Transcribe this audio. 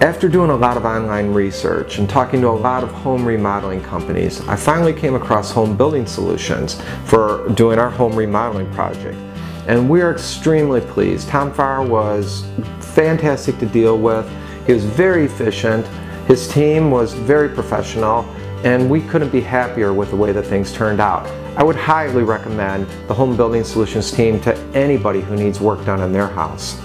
After doing a lot of online research and talking to a lot of home remodeling companies, I finally came across Home Building Solutions for doing our home remodeling project. And we are extremely pleased. Tom Farr was fantastic to deal with. He was very efficient. His team was very professional and we couldn't be happier with the way that things turned out. I would highly recommend the Home Building Solutions team to anybody who needs work done in their house.